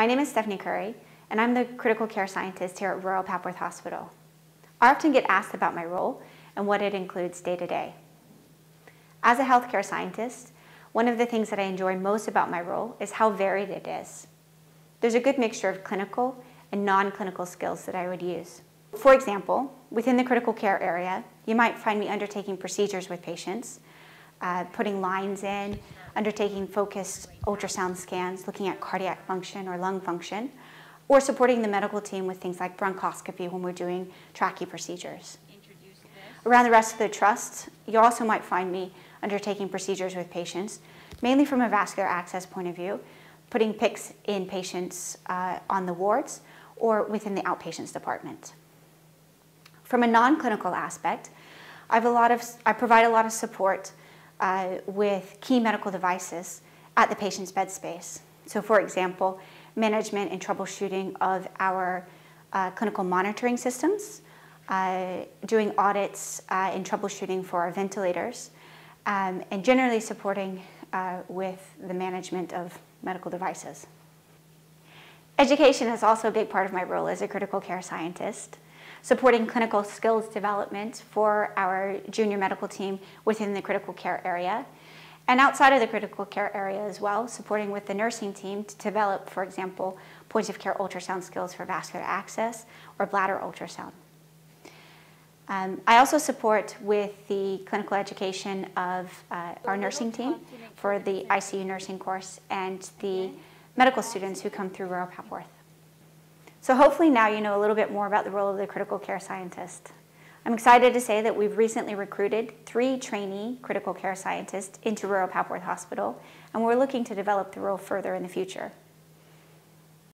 My name is Stefanie Curry, and I'm the critical care scientist here at Royal Papworth Hospital. I often get asked about my role and what it includes day to day. As a healthcare scientist, one of the things that I enjoy most about my role is how varied it is. There's a good mixture of clinical and non-clinical skills that I would use. For example, within the critical care area, you might find me undertaking procedures with patients, uh, putting lines in, undertaking focused ultrasound scans, looking at cardiac function or lung function, or supporting the medical team with things like bronchoscopy when we're doing trachea procedures. Around the rest of the trust, you also might find me undertaking procedures with patients, mainly from a vascular access point of view, putting PICCs in patients uh, on the wards or within the outpatients department. From a non-clinical aspect, I, have a lot of, I provide a lot of support uh, with key medical devices at the patient's bed space. So for example, management and troubleshooting of our uh, clinical monitoring systems, uh, doing audits uh, and troubleshooting for our ventilators, um, and generally supporting uh, with the management of medical devices. Education is also a big part of my role as a critical care scientist supporting clinical skills development for our junior medical team within the critical care area. And outside of the critical care area as well, supporting with the nursing team to develop, for example, point of care ultrasound skills for vascular access or bladder ultrasound. Um, I also support with the clinical education of uh, our nursing team for the ICU nursing course and the medical students who come through Royal Papworth. So hopefully now you know a little bit more about the role of the critical care scientist. I'm excited to say that we've recently recruited three trainee critical care scientists into Royal Papworth Hospital, and we're looking to develop the role further in the future.